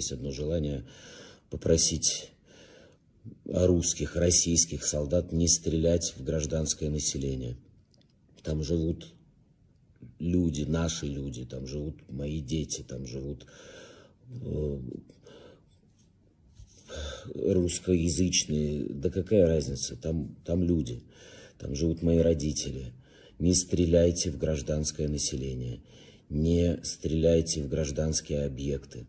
есть одно желание попросить русских, российских солдат не стрелять в гражданское население. Там живут люди, наши люди, там живут мои дети, там живут э, русскоязычные, да какая разница, там, там люди, там живут мои родители. Не стреляйте в гражданское население, не стреляйте в гражданские объекты.